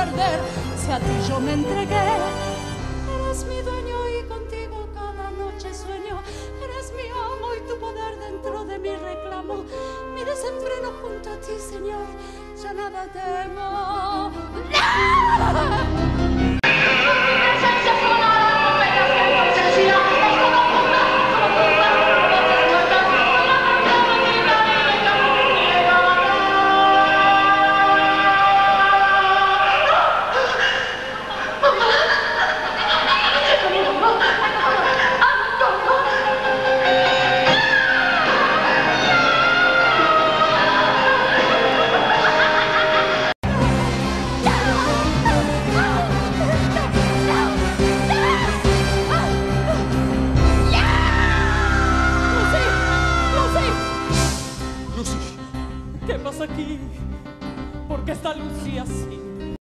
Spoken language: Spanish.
si a ti yo me entregué. Eres mi dueño y contigo cada noche sueño. Eres mi amo y tu poder dentro de mi reclamo. Mi desenfreno junto a ti, Señor, ya nada temo. ¡No! ¿Qué pasa aquí? ¿Por qué está Lucía así?